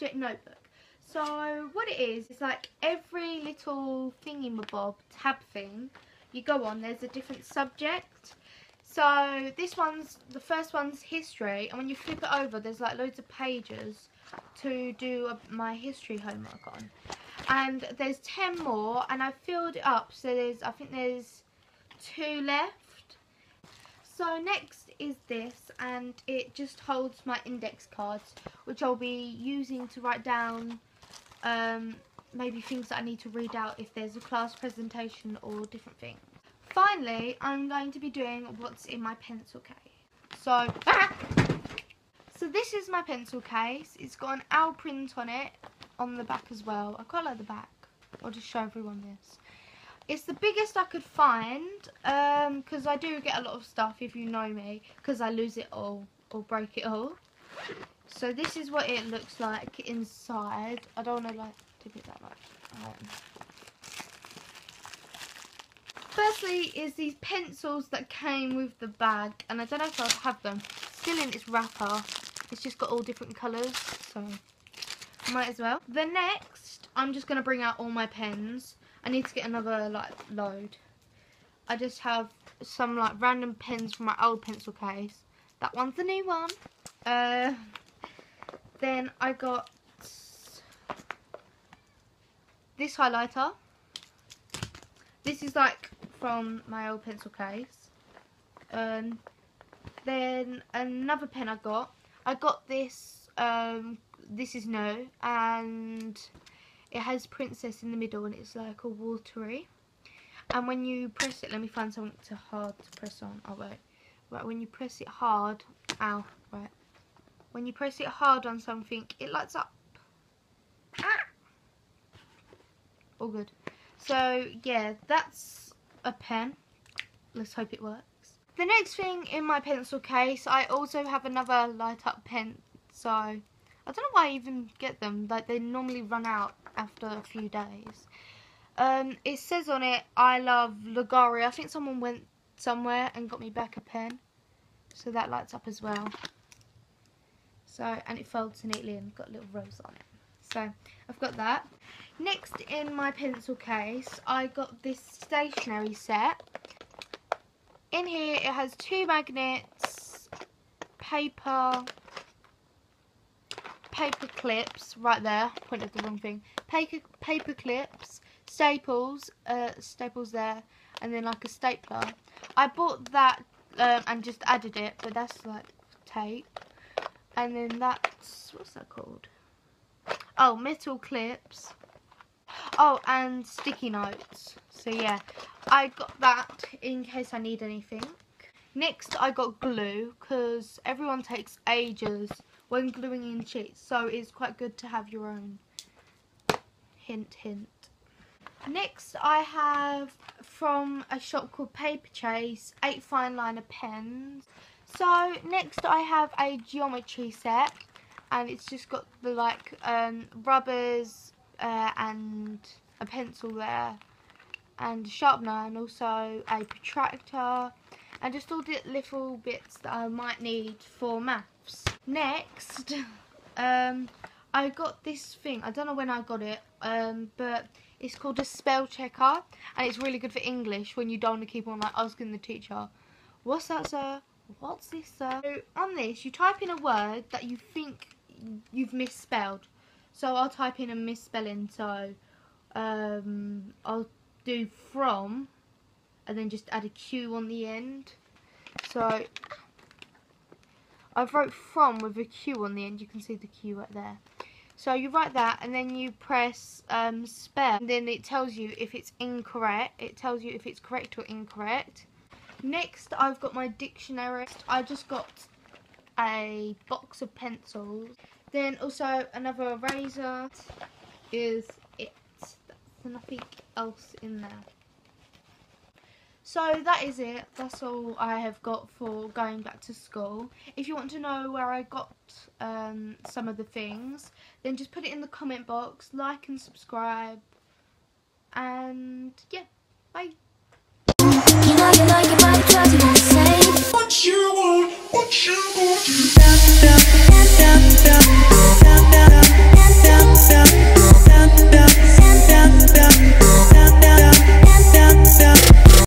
this 10 subject notebook. So what it is, it's like every little thingy-mabob tab thing you go on, there's a different subject. So this one's, the first one's history, and when you flip it over, there's like loads of pages to do a, my history homework on. And there's 10 more, and I filled it up, so there's, I think there's two left. So next is this, and it just holds my index cards, which I'll be using to write down um, maybe things that I need to read out if there's a class presentation or different things. Finally, I'm going to be doing what's in my pencil case. So, so this is my pencil case. It's got an owl print on it on the back as well. I quite like the back. I'll just show everyone this. It's the biggest I could find because um, I do get a lot of stuff if you know me because I lose it all or break it all. So this is what it looks like inside. I don't want to like tip it that much. Um, firstly is these pencils that came with the bag and I don't know if I'll have them. Still in its wrapper. It's just got all different colours so might as well. The next I'm just going to bring out all my pens. I need to get another like load. I just have some like random pens from my old pencil case. That one's the new one. Uh, then I got this highlighter. This is like from my old pencil case. Um, then another pen I got. I got this, um, this is no, and it has princess in the middle and it's like a watery. And when you press it, let me find something to hard to press on. Oh wait, right when you press it hard, ow, right when you press it hard on something, it lights up. Ah! All good. So, yeah, that's a pen. Let's hope it works. The next thing in my pencil case, I also have another light up pen. So, I don't know why I even get them. Like, they normally run out after a few days. Um, it says on it, I love Ligari. I think someone went somewhere and got me back a pen. So that lights up as well. So, and it folds neatly and got a little rose on it. So, I've got that. Next in my pencil case, I got this stationery set. In here, it has two magnets, paper, paper clips, right there, pointed the wrong thing, paper, paper clips, staples, uh, staples there, and then like a stapler. I bought that um, and just added it, but that's like tape. And then that's, what's that called? Oh, metal clips. Oh, and sticky notes. So yeah, I got that in case I need anything. Next, I got glue because everyone takes ages when gluing in sheets. So it's quite good to have your own. Hint, hint. Next, I have from a shop called Paperchase 8 fine liner pens. So next I have a geometry set and it's just got the like um, rubbers uh, and a pencil there and a sharpener and also a protractor and just all the little bits that I might need for maths. Next, um, I got this thing, I don't know when I got it, um, but it's called a spell checker and it's really good for English when you don't want to keep on like asking the teacher, what's that sir? What's this, sir? So on this, you type in a word that you think you've misspelled. So I'll type in a misspelling. So um, I'll do from and then just add a Q on the end. So I've wrote from with a Q on the end. You can see the Q right there. So you write that and then you press um, spell. And then it tells you if it's incorrect. It tells you if it's correct or incorrect. Next, I've got my dictionary. I just got a box of pencils. Then also another eraser is it. There's nothing else in there. So that is it. That's all I have got for going back to school. If you want to know where I got um, some of the things, then just put it in the comment box. Like and subscribe. And yeah, bye. You What you want, you